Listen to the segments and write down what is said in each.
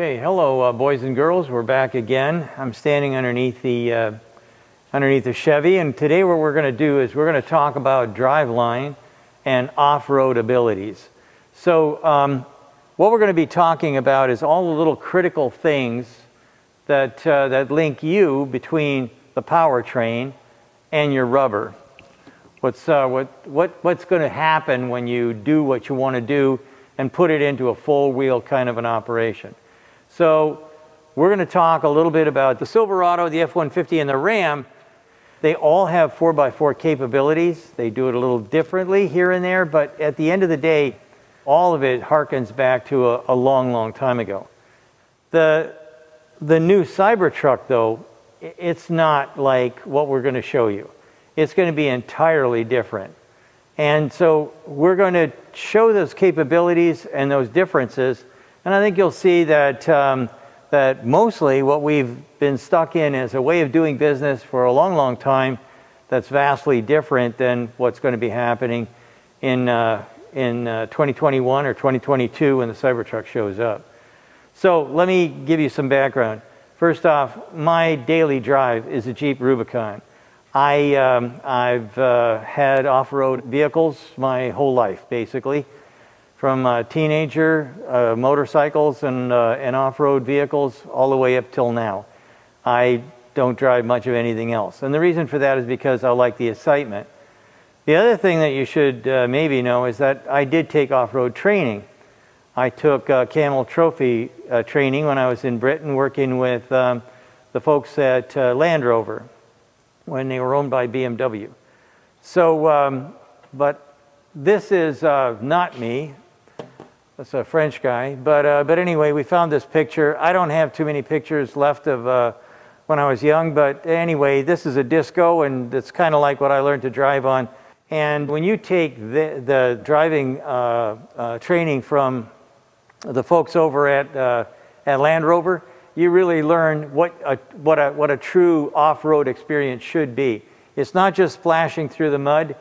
Okay, hello, uh, boys and girls. We're back again. I'm standing underneath the uh, underneath the Chevy, and today what we're going to do is we're going to talk about driveline and off-road abilities. So, um, what we're going to be talking about is all the little critical things that uh, that link you between the powertrain and your rubber. What's uh, what what what's going to happen when you do what you want to do and put it into a four wheel kind of an operation? So we're going to talk a little bit about the Silverado, the F-150, and the Ram. They all have 4x4 capabilities. They do it a little differently here and there, but at the end of the day, all of it harkens back to a, a long, long time ago. The, the new Cybertruck, though, it's not like what we're going to show you. It's going to be entirely different. And so we're going to show those capabilities and those differences and I think you'll see that, um, that mostly what we've been stuck in is a way of doing business for a long, long time that's vastly different than what's going to be happening in, uh, in uh, 2021 or 2022 when the Cybertruck shows up. So let me give you some background. First off, my daily drive is a Jeep Rubicon. I, um, I've uh, had off-road vehicles my whole life, basically from uh, teenager uh, motorcycles and, uh, and off-road vehicles all the way up till now. I don't drive much of anything else. And the reason for that is because I like the excitement. The other thing that you should uh, maybe know is that I did take off-road training. I took uh, Camel Trophy uh, training when I was in Britain working with um, the folks at Land Rover when they were owned by BMW. So, um, but this is not me. That's a French guy. But, uh, but anyway, we found this picture. I don't have too many pictures left of uh, when I was young, but anyway, this is a disco, and it's kind of like what I learned to drive on. And when you take the, the driving uh, uh training from the folks over at, uh, at Land Rover, you really learn what a, what a, what a true off-road experience should be. It's not just splashing through the mud.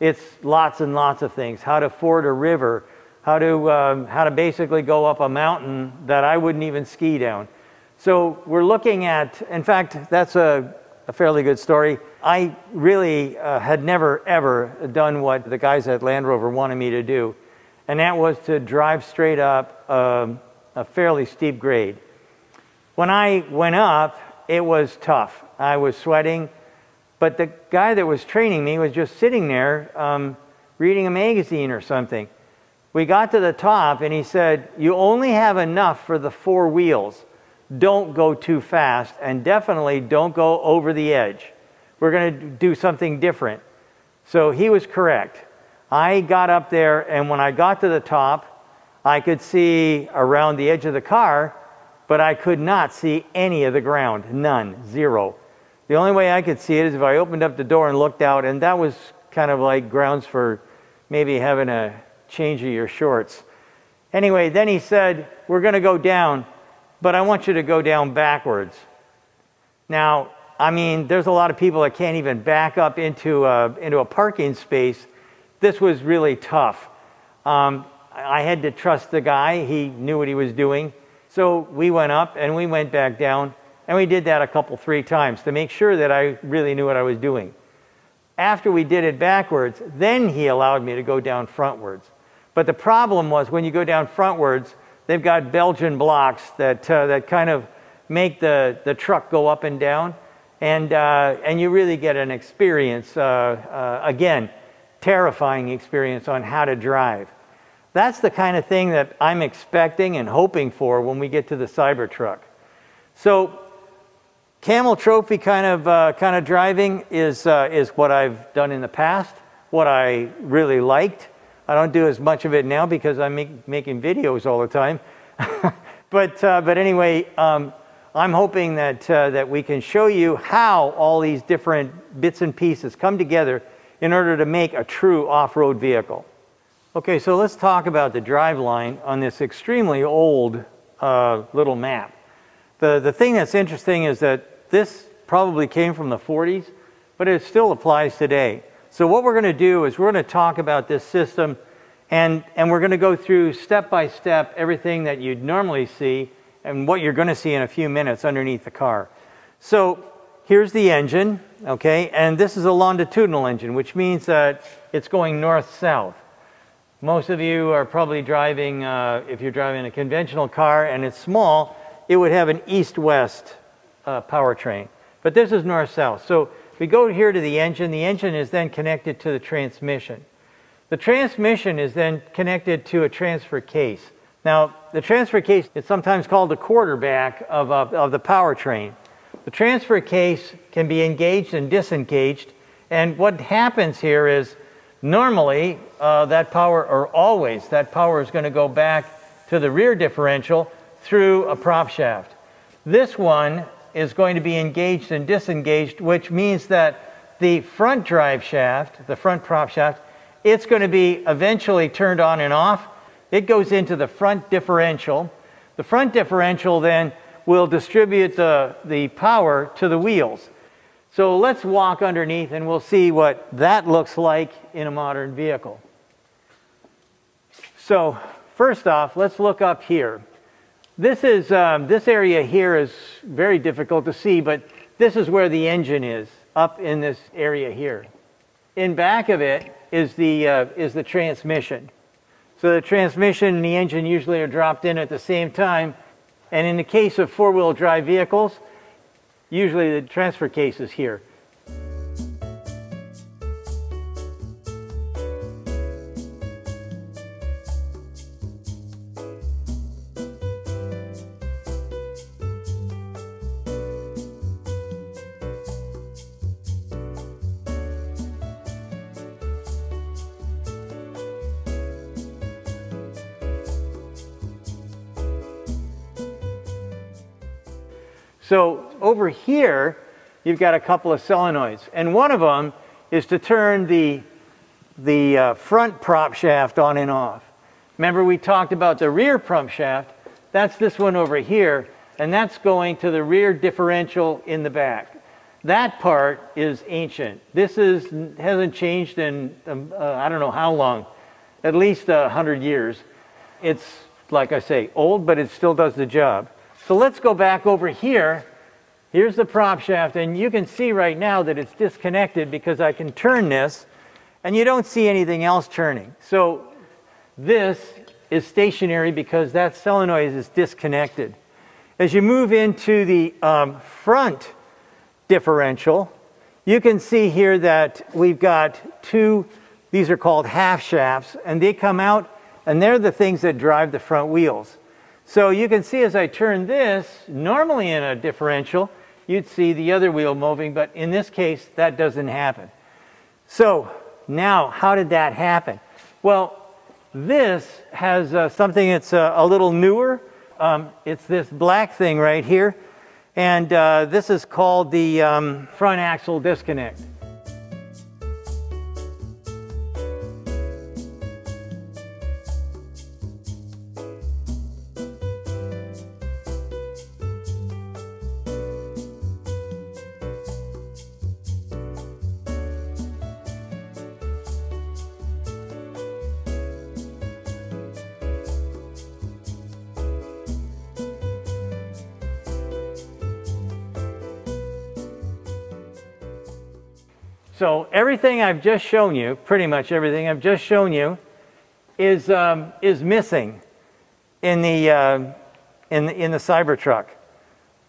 It's lots and lots of things. How to ford a river, how to, um, how to basically go up a mountain that I wouldn't even ski down. So we're looking at, in fact, that's a, a fairly good story. I really uh, had never, ever done what the guys at Land Rover wanted me to do, and that was to drive straight up um, a fairly steep grade. When I went up, it was tough. I was sweating, but the guy that was training me was just sitting there um, reading a magazine or something. We got to the top and he said, You only have enough for the four wheels. Don't go too fast and definitely don't go over the edge. We're going to do something different. So he was correct. I got up there and when I got to the top, I could see around the edge of the car, but I could not see any of the ground. None. Zero. The only way I could see it is if I opened up the door and looked out, and that was kind of like grounds for maybe having a change of your shorts. Anyway, then he said, We're going to go down, but I want you to go down backwards. Now, I mean, there's a lot of people that can't even back up into a, into a parking space. This was really tough. Um, I had to trust the guy, he knew what he was doing. So we went up and we went back down, and we did that a couple, three times to make sure that I really knew what I was doing. After we did it backwards, then he allowed me to go down frontwards. But the problem was when you go down frontwards, they've got Belgian blocks that, uh, that kind of make the, the truck go up and down. And, uh, and you really get an experience, uh, uh, again, terrifying experience on how to drive. That's the kind of thing that I'm expecting and hoping for when we get to the Cybertruck. So, Camel Trophy kind of, uh, kind of driving is, uh, is what I've done in the past, what I really liked. I don't do as much of it now because I'm make, making videos all the time. but, uh, but anyway, um, I'm hoping that, uh, that we can show you how all these different bits and pieces come together in order to make a true off-road vehicle. Okay, so let's talk about the drive line on this extremely old uh, little map. The, the thing that's interesting is that this probably came from the 40s, but it still applies today. So what we're going to do is we're going to talk about this system and, and we're going to go through step by step everything that you'd normally see and what you're going to see in a few minutes underneath the car. So here's the engine, okay, and this is a longitudinal engine, which means that it's going north-south. Most of you are probably driving, uh, if you're driving a conventional car and it's small, it would have an east-west uh, powertrain. But this is north-south. So we go here to the engine. The engine is then connected to the transmission. The transmission is then connected to a transfer case. Now, the transfer case is sometimes called the quarterback of, of, of the powertrain. The transfer case can be engaged and disengaged. And what happens here is normally uh, that power, or always, that power is going to go back to the rear differential through a prop shaft. This one is going to be engaged and disengaged, which means that the front drive shaft, the front prop shaft, it's going to be eventually turned on and off. It goes into the front differential. The front differential then will distribute the, the power to the wheels. So let's walk underneath and we'll see what that looks like in a modern vehicle. So first off, let's look up here. This, is, um, this area here is very difficult to see, but this is where the engine is, up in this area here. In back of it is the, uh, is the transmission. So the transmission and the engine usually are dropped in at the same time. And in the case of four-wheel drive vehicles, usually the transfer case is here. So over here, you've got a couple of solenoids. And one of them is to turn the, the uh, front prop shaft on and off. Remember we talked about the rear prop shaft. That's this one over here. And that's going to the rear differential in the back. That part is ancient. This is, hasn't changed in, um, uh, I don't know how long, at least a 100 years. It's, like I say, old, but it still does the job. So let's go back over here. Here's the prop shaft, and you can see right now that it's disconnected because I can turn this, and you don't see anything else turning. So this is stationary because that solenoid is disconnected. As you move into the um, front differential, you can see here that we've got two, these are called half shafts, and they come out, and they're the things that drive the front wheels. So you can see as I turn this, normally in a differential, you'd see the other wheel moving, but in this case, that doesn't happen. So now, how did that happen? Well, this has uh, something that's uh, a little newer. Um, it's this black thing right here. And uh, this is called the um, front axle disconnect. Everything I've just shown you, pretty much everything I've just shown you, is, um, is missing in the, uh, in, in the Cybertruck.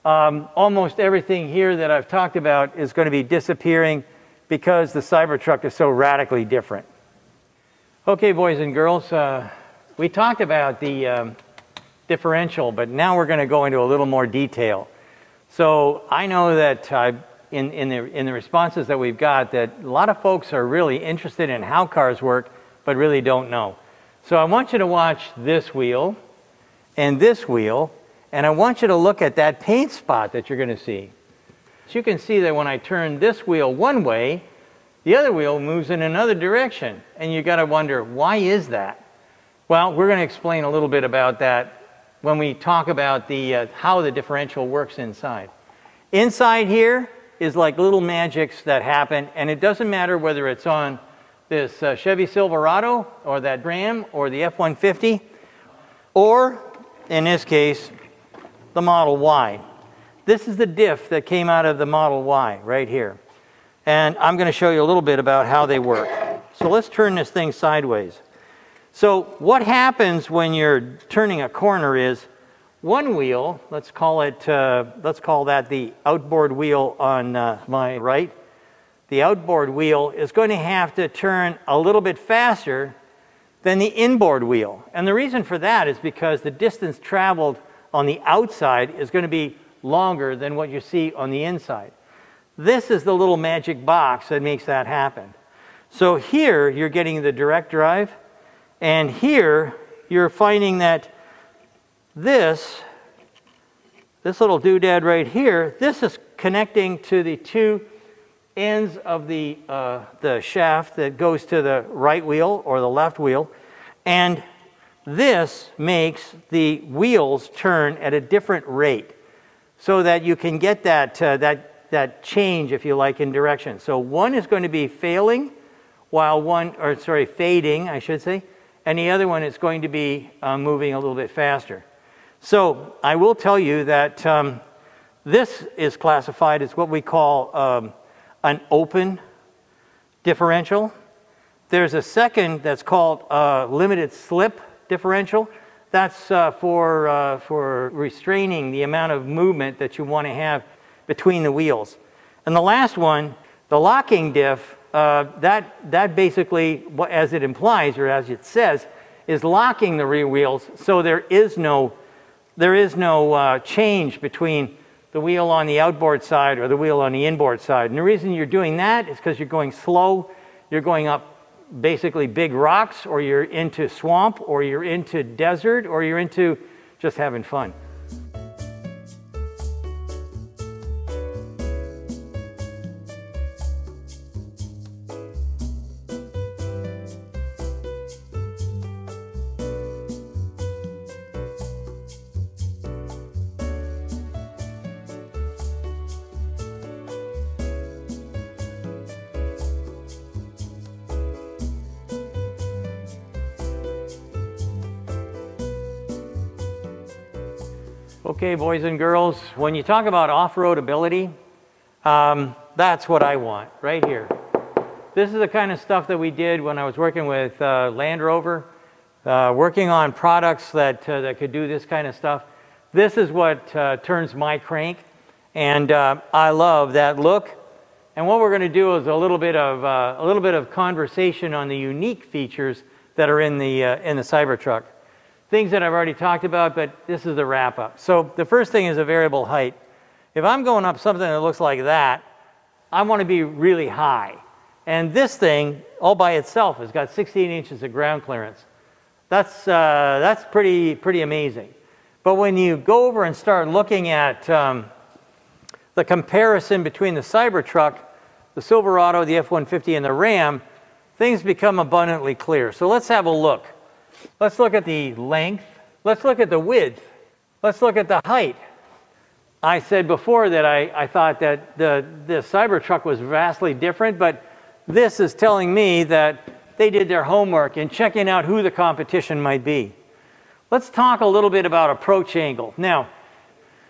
Um, almost everything here that I've talked about is going to be disappearing because the Cybertruck is so radically different. Okay, boys and girls, uh, we talked about the um, differential, but now we're going to go into a little more detail. So I know that I've in, in, the, in the responses that we've got that a lot of folks are really interested in how cars work, but really don't know. So I want you to watch this wheel and this wheel, and I want you to look at that paint spot that you're going to see. So you can see that when I turn this wheel one way, the other wheel moves in another direction. And you got to wonder, why is that? Well, we're going to explain a little bit about that when we talk about the, uh, how the differential works inside. Inside here, is like little magics that happen, and it doesn't matter whether it's on this uh, Chevy Silverado or that Ram or the F-150, or in this case, the Model Y. This is the diff that came out of the Model Y right here. And I'm going to show you a little bit about how they work. So let's turn this thing sideways. So what happens when you're turning a corner is one wheel, let's call it, uh, let's call that the outboard wheel on uh, my right. The outboard wheel is going to have to turn a little bit faster than the inboard wheel. And the reason for that is because the distance traveled on the outside is going to be longer than what you see on the inside. This is the little magic box that makes that happen. So here you're getting the direct drive, and here you're finding that this, this little doodad right here, this is connecting to the two ends of the, uh, the shaft that goes to the right wheel or the left wheel. And this makes the wheels turn at a different rate so that you can get that, uh, that, that change, if you like, in direction. So one is going to be failing while one, or sorry, fading, I should say, and the other one is going to be uh, moving a little bit faster. So I will tell you that um, this is classified as what we call um, an open differential. There's a second that's called a limited slip differential. That's uh, for, uh, for restraining the amount of movement that you want to have between the wheels. And the last one, the locking diff, uh, that, that basically, as it implies or as it says, is locking the rear wheels so there is no there is no uh, change between the wheel on the outboard side or the wheel on the inboard side. And the reason you're doing that is because you're going slow, you're going up basically big rocks, or you're into swamp, or you're into desert, or you're into just having fun. Okay, boys and girls, when you talk about off-road ability, um, that's what I want right here. This is the kind of stuff that we did when I was working with uh, Land Rover, uh, working on products that, uh, that could do this kind of stuff. This is what uh, turns my crank, and uh, I love that look. And what we're going to do is a little bit of uh, a little bit of conversation on the unique features that are in the in the Cybertruck things that I've already talked about, but this is the wrap up. So the first thing is a variable height. If I'm going up something that looks like that, I want to be really high. And this thing, all by itself, has got 16 inches of ground clearance. That's, uh, that's pretty, pretty amazing. But when you go over and start looking at um, the comparison between the Cybertruck, the Silverado, the F-150, and the Ram, things become abundantly clear. So let's have a look. Let's look at the length. Let's look at the width. Let's look at the height. I said before that I, I thought that the, the Cybertruck was vastly different, but this is telling me that they did their homework in checking out who the competition might be. Let's talk a little bit about approach angle. Now,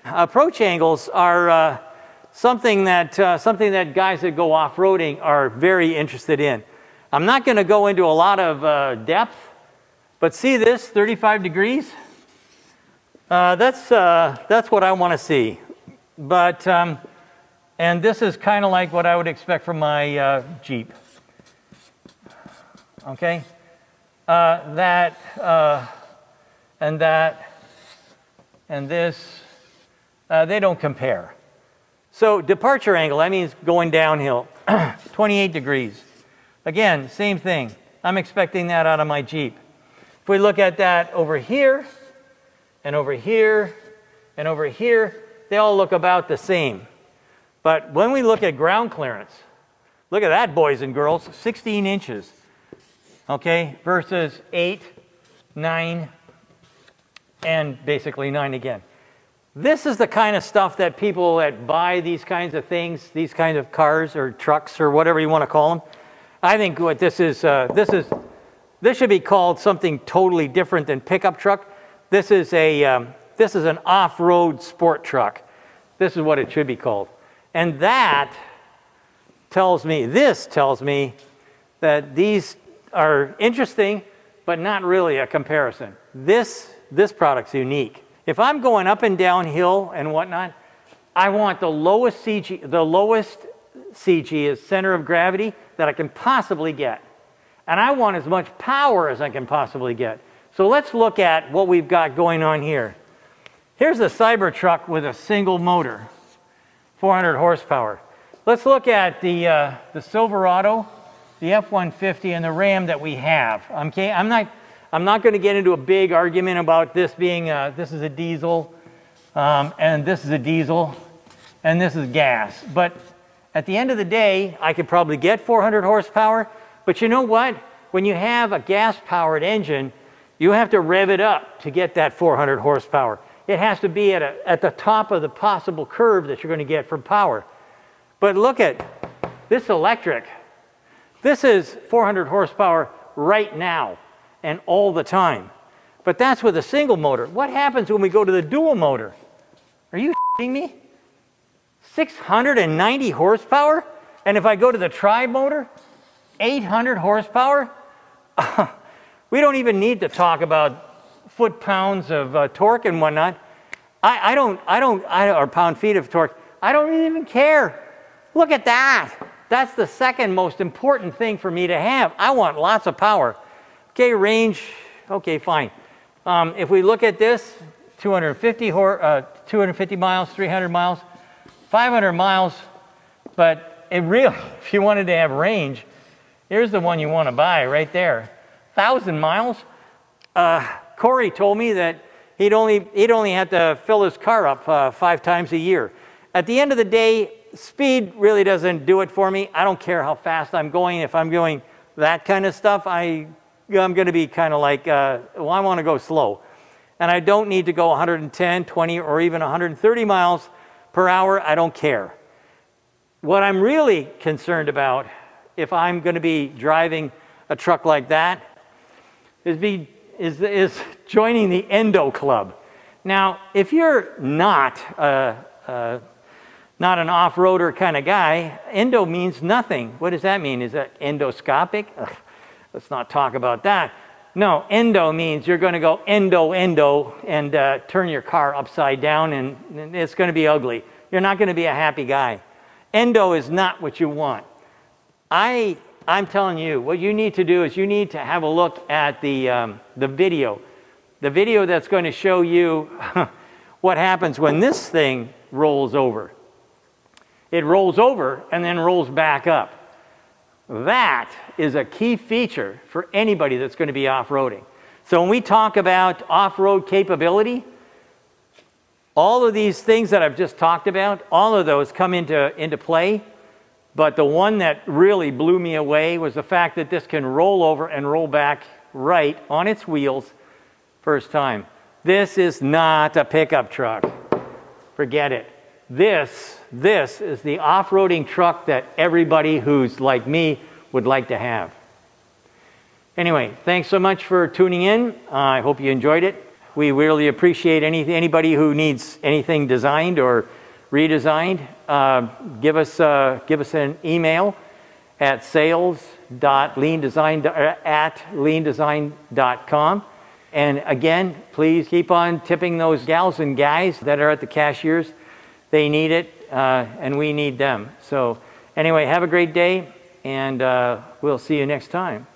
approach angles are uh, something, that, uh, something that guys that go off-roading are very interested in. I'm not going to go into a lot of uh, depth but see this, 35 degrees? Uh, that's, uh, that's what I want to see. But, um, and this is kind of like what I would expect from my uh, Jeep. Okay? Uh, that, uh, and that, and this, uh, they don't compare. So departure angle, that means going downhill, 28 degrees. Again, same thing. I'm expecting that out of my Jeep. If we look at that over here, and over here, and over here, they all look about the same. But when we look at ground clearance, look at that, boys and girls, 16 inches, okay, versus 8, 9, and basically 9 again. This is the kind of stuff that people that buy these kinds of things, these kinds of cars or trucks or whatever you want to call them, I think what this is, uh, this is this should be called something totally different than pickup truck. This is a, um, this is an off-road sport truck. This is what it should be called. And that tells me, this tells me that these are interesting, but not really a comparison. This, this product's unique. If I'm going up and down hill and whatnot, I want the lowest CG, the lowest CG is center of gravity that I can possibly get. And I want as much power as I can possibly get. So let's look at what we've got going on here. Here's the Cybertruck with a single motor, 400 horsepower. Let's look at the, uh, the Silverado, the F-150, and the Ram that we have. Okay, I'm not, I'm not going to get into a big argument about this being, a, this is a diesel, um, and this is a diesel, and this is gas. But at the end of the day, I could probably get 400 horsepower, but you know what? When you have a gas-powered engine, you have to rev it up to get that 400 horsepower. It has to be at, a, at the top of the possible curve that you're going to get from power. But look at this electric. This is 400 horsepower right now and all the time. But that's with a single motor. What happens when we go to the dual motor? Are you me? 690 horsepower? And if I go to the tri motor, 800 horsepower? we don't even need to talk about foot pounds of uh, torque and whatnot. I, I don't, I don't, I, or pound feet of torque. I don't even care. Look at that. That's the second most important thing for me to have. I want lots of power. Okay, range, okay, fine. Um, if we look at this, 250, uh, 250 miles, 300 miles, 500 miles, but it really, if you wanted to have range, here's the one you want to buy right there. 1,000 miles. Uh, Corey told me that he'd only, he'd only have to fill his car up uh, five times a year. At the end of the day, speed really doesn't do it for me. I don't care how fast I'm going. If I'm going that kind of stuff, I, I'm going to be kind of like, uh, well, I want to go slow. And I don't need to go 110, 20, or even 130 miles per hour. I don't care. What I'm really concerned about if I'm going to be driving a truck like that is, be, is, is joining the Endo Club. Now, if you're not uh, uh, not an off-roader kind of guy, endo means nothing. What does that mean? Is that endoscopic? Ugh, let's not talk about that. No, endo means you're going to go endo, endo, and uh, turn your car upside down, and, and it's going to be ugly. You're not going to be a happy guy. Endo is not what you want. I, I'm telling you, what you need to do is you need to have a look at the, um, the video. The video that's going to show you what happens when this thing rolls over it rolls over and then rolls back up. That is a key feature for anybody that's going to be off-roading. So when we talk about off-road capability, all of these things that I've just talked about, all of those come into, into play. But the one that really blew me away was the fact that this can roll over and roll back right on its wheels first time. This is not a pickup truck. Forget it. This, this is the off-roading truck that everybody who's like me would like to have. Anyway, thanks so much for tuning in. Uh, I hope you enjoyed it. We really appreciate any, anybody who needs anything designed or redesigned. Uh, give, us, uh, give us an email at sales.leandesign at leandesign.com. And again, please keep on tipping those gals and guys that are at the cashiers. They need it, uh, and we need them. So, anyway, have a great day, and uh, we'll see you next time.